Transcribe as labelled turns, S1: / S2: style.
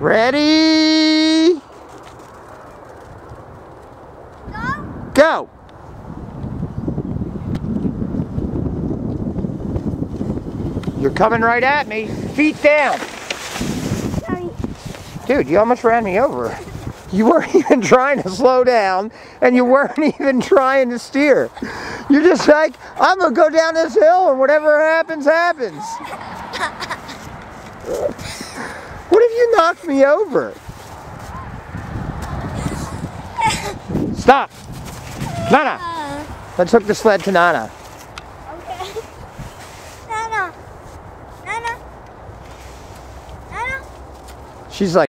S1: Ready?
S2: Go.
S1: Go. You're coming right at me. Feet down.
S2: Sorry.
S1: Dude, you almost ran me over. You weren't even trying to slow down, and you weren't even trying to steer. You're just like, I'm gonna go down this hill, and whatever happens, happens. What if you knocked me over? Stop! Nana!
S2: Uh,
S1: Let's hook the sled to Nana.
S2: okay. Nana. Nana. Nana.
S1: She's like,